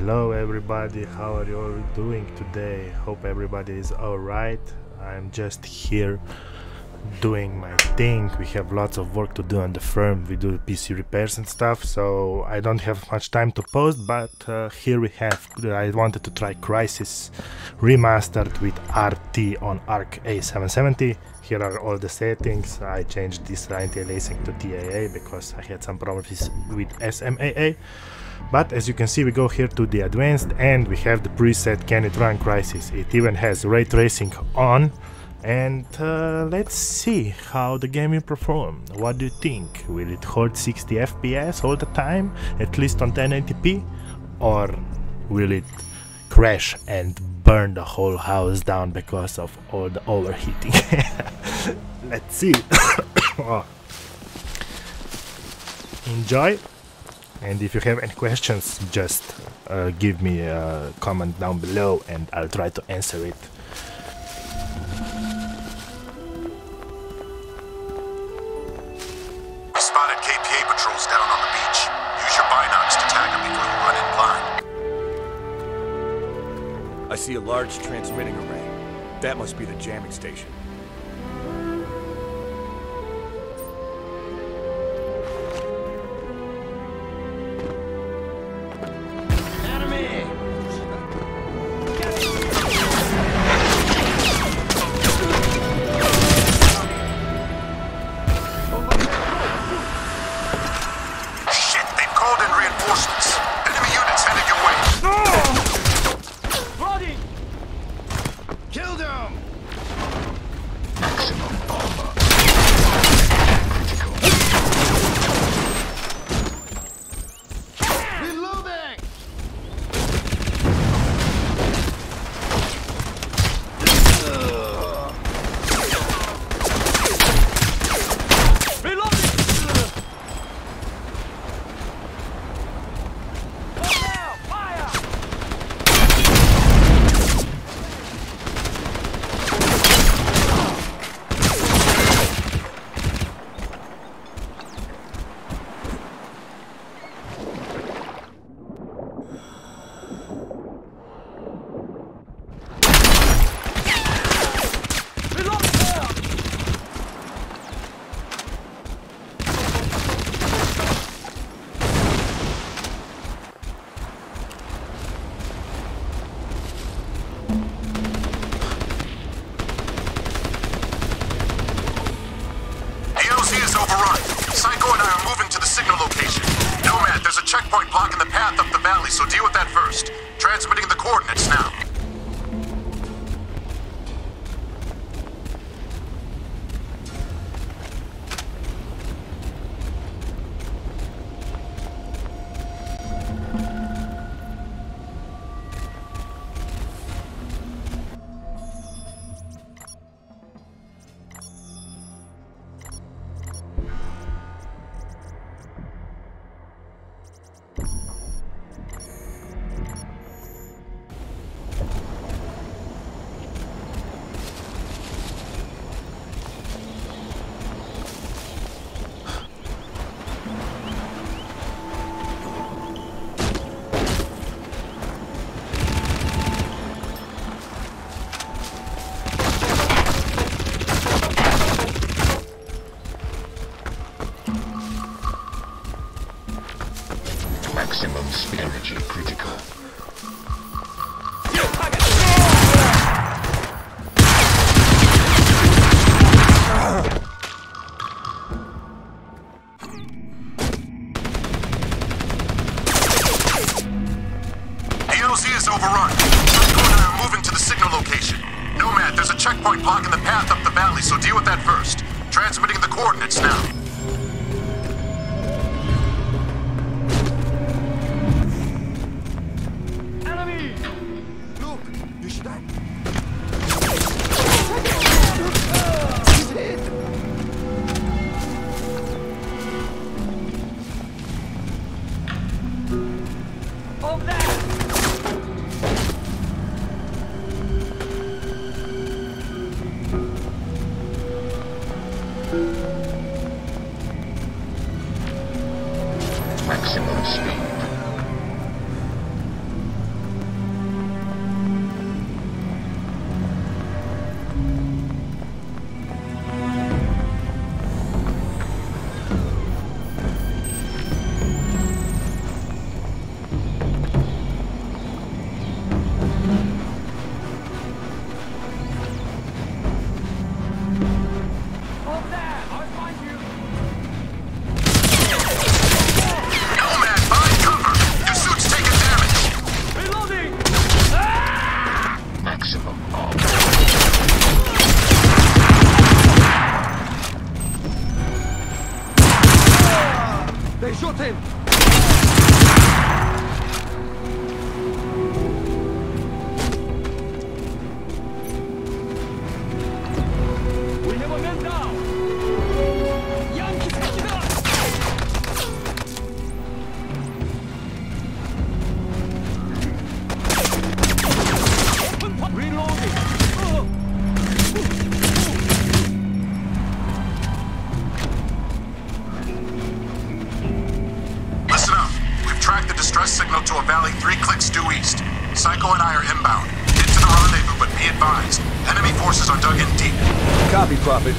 Hello everybody, how are you all doing today? Hope everybody is alright. I'm just here doing my thing. We have lots of work to do on the firm. We do PC repairs and stuff, so I don't have much time to post, but uh, here we have. I wanted to try Crysis remastered with RT on ARC A770. Here are all the settings. I changed this anti-aliasing to TAA because I had some problems with SMAA. But as you can see we go here to the advanced and we have the preset can it run Crysis. It even has ray tracing on and uh, let's see how the game will perform. What do you think? Will it hold 60 FPS all the time, at least on 1080p? Or will it crash and burn the whole house down because of all the overheating? let's see. oh. Enjoy! And if you have any questions, just uh, give me a comment down below and I'll try to answer it. We spotted KPA patrols down on the beach. Use your binocs to tag them before you run in blind. I see a large transmitting array. That must be the jamming station. Overrun. Psycho and I are moving to the signal location. Nomad, there's a checkpoint blocking the path up the valley, so deal with that first. Transmitting the coordinates now. Energy critical. AOC is overrun. Psycho are moving to the signal location. Nomad, there's a checkpoint blocking the path up the valley, so deal with that first. Transmitting the coordinates now. Shot him! Distress signal to a valley three clicks due east. Psycho and I are inbound. Get to the rendezvous, but be advised. Enemy forces are dug in deep. Copy, Prophet.